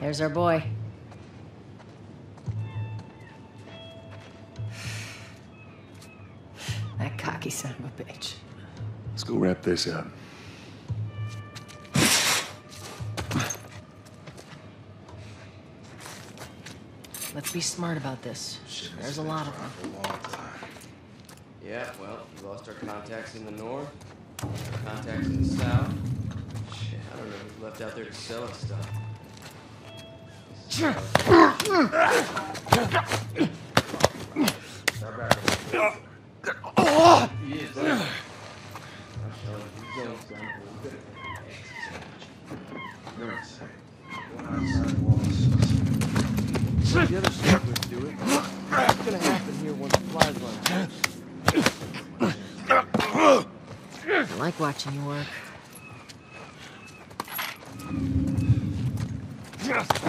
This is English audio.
There's our boy. That cocky son of a bitch. Let's go wrap this up. Let's be smart about this. There's a lot of them. Yeah, well, we lost our contacts in the north, contacts in the south. Shit, I don't know who's left out there to sell us stuff. I like watching you work. Just...